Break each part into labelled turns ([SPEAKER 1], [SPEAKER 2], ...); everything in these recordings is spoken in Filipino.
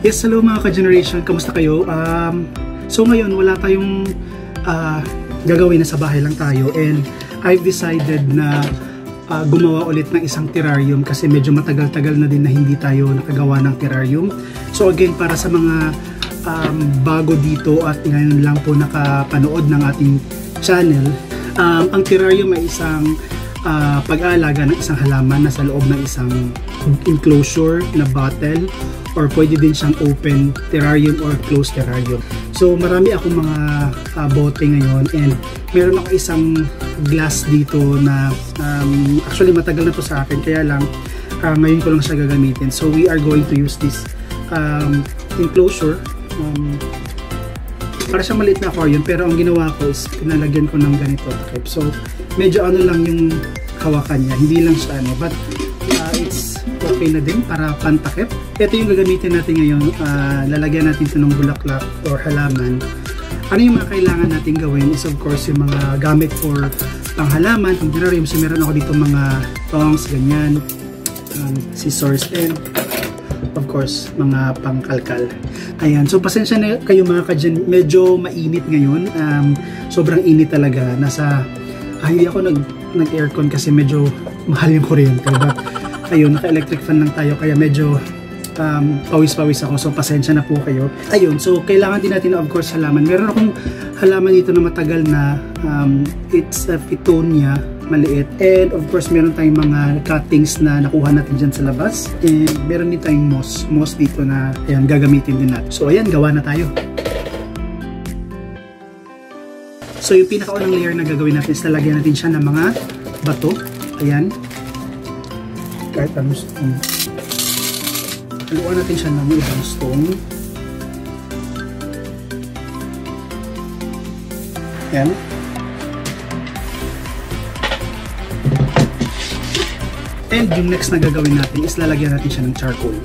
[SPEAKER 1] Yes, hello mga ka-generation. Kamusta kayo? Um, so ngayon, wala tayong uh, gagawin na sa bahay lang tayo and I've decided na uh, gumawa ulit ng isang terrarium kasi medyo matagal-tagal na din na hindi tayo nakagawa ng terrarium. So again, para sa mga um, bago dito at ngayon lang po nakapanood ng ating channel, um, ang terrarium ay isang uh, pag-aalaga ng isang halaman na sa loob ng isang enclosure na bottle or pwede din siyang open terrarium or closed terrarium. So marami akong mga uh, bote ngayon and meron ako isang glass dito na um, actually matagal na to sa akin kaya lang uh, ngayon ko lang siya gagamitin. So we are going to use this um, enclosure um, para siyang maliit na aquarium pero ang ginawa ko is pinalagyan ko ng ganito type. So medyo ano lang yung hawakan niya, hindi lang siya ano but uh, it's okay na din para pantakip. Ito yung gagamitin natin ngayon, uh, lalagyan natin ito ng bulaklak or halaman. Ano yung mga kailangan natin gawin is of course yung mga gamit for panghalaman, pang terrarium. So meron ako dito mga tongs, ganyan, um, scissors, and of course, mga pangkalkal. Ayan, so pasensya na kayo mga kadyan, medyo mainit ngayon. Um, sobrang init talaga. Nasa, hindi ako nag, nag-aircon kasi medyo mahal yung kuryente. But ayun, naka-electric fan lang tayo kaya medyo um, pawis-pawis ako. So, pasensya na po kayo. Ayun, so kailangan din natin of course halaman. Meron akong halaman dito na matagal na um, it's a Fitonia maliit. And of course, meron tayong mga cuttings na nakuha natin dyan sa labas. And meron din tayong moss. Moss dito na ayan, gagamitin din natin. So, ayan, gawa na tayo. So, yung pinakaunang layer na gagawin natin is lalagyan natin siya ng mga bato. Ayan kahit anong stone. Haluan natin siya ng ibang stone. Yan. And yung next na gagawin natin is lalagyan natin siya ng charcoal.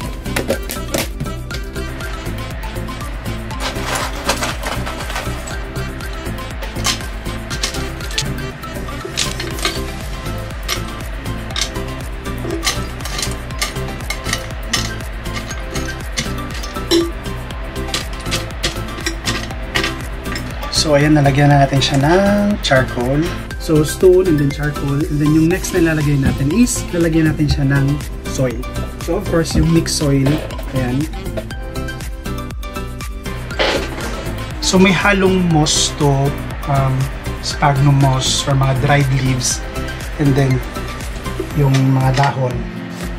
[SPEAKER 1] So ayan, nalagyan na natin siya ng charcoal. So stone and then charcoal. And then yung next na lalagay natin is lalagyan natin siya ng soil. So of course, yung mixed soil. Ayan. So may halong moss to um, sphagnum moss or mga dried leaves. And then yung mga dahon.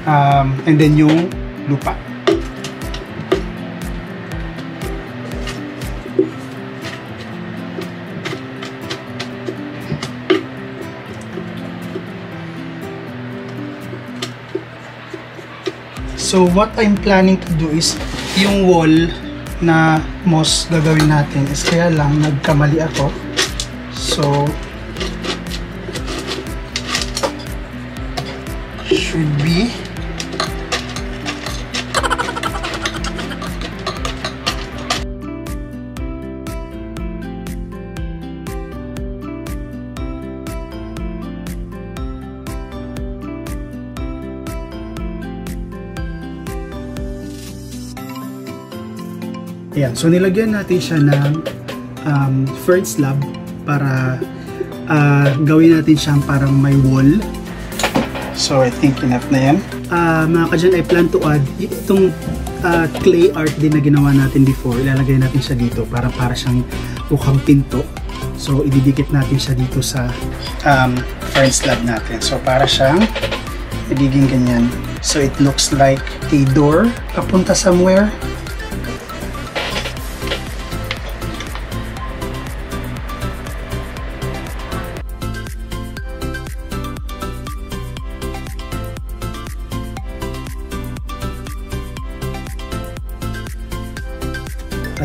[SPEAKER 1] Um, and then yung lupa. So what I'm planning to do is yung wall na moss gagawin natin is kaya lang nagkamali ako. So should be Ayan, so nilagyan natin siya ng um, fern slab para uh, gawin natin siyang parang may wall. So I think enough na yan. Uh, mga kadyan, I plan to add itong uh, clay art din na ginawa natin before. Ilalagay natin siya dito para para siyang mukhang pinto. So ididikit natin siya dito sa um, fern slab natin. So para siyang nagiging ganyan. So it looks like a door papunta somewhere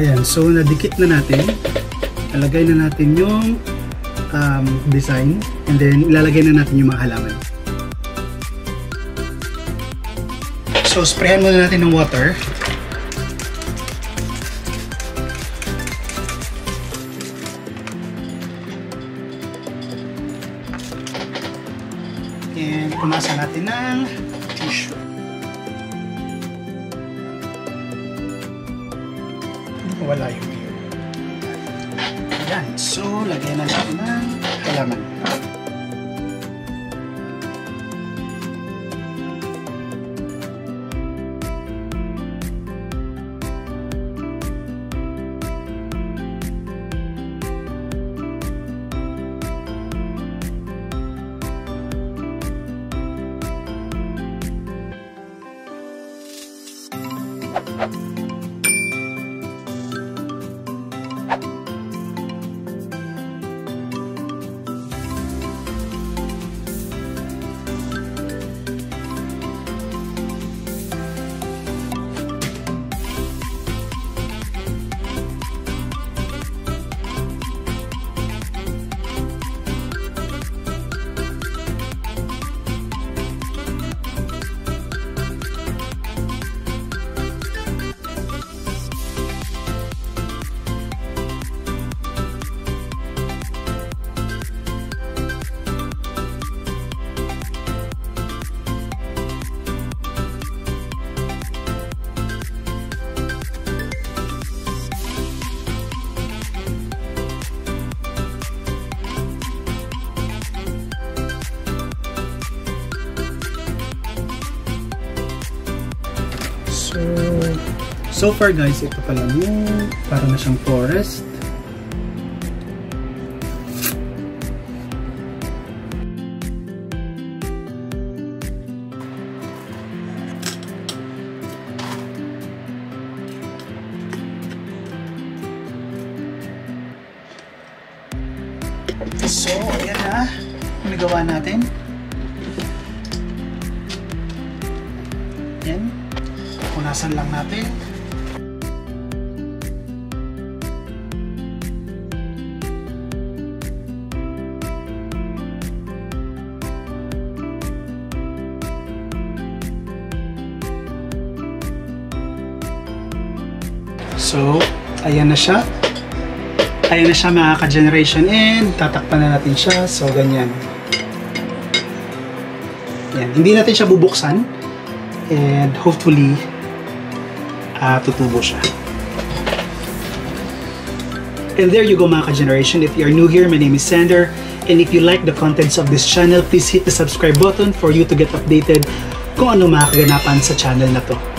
[SPEAKER 1] Ayan, so nadikit na natin. Ilalagay na natin yung um, design and then ilalagay na natin yung mga halaman. So, sprayhan muna natin ng water. And punasan natin ng tissue. Wala yung view. Ayan. So, lagyan na natin ng halaman. So, so far guys, ito pala yung para na siyang forest. So, ayan na. Nagawa natin. Yan. Punasan lang natin. So, ayan na siya. Ayan na siya mga ka-generation and tatakpan na natin siya. So, ganyan. Yan. Hindi natin siya bubuksan and hopefully uh, tutubo siya. And there you go mga ka-generation. If you are new here, my name is Sander. And if you like the contents of this channel, please hit the subscribe button for you to get updated kung ano mga kaganapan sa channel na to.